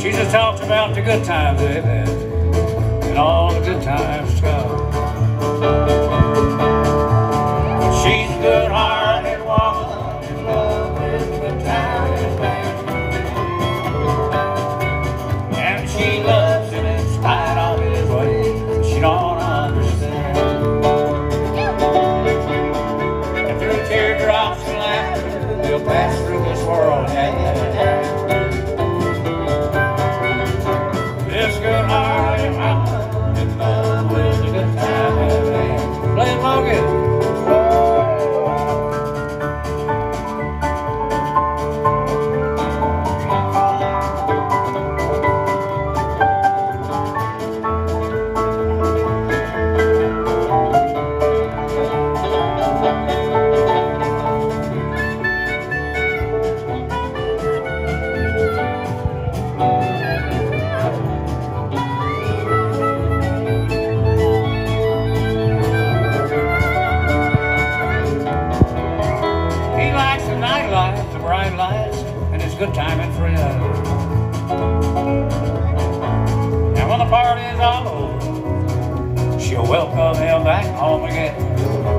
She just talks about the good times they've had and all the good times to come. She's a good-hearted woman in love with the man. And she loves him in spite of his ways. She don't understand. And through teardrops and laughter, they'll pass through man. The nightlife, the bright lights, and his good time and friends. And when the party is all over, she'll welcome him back home again.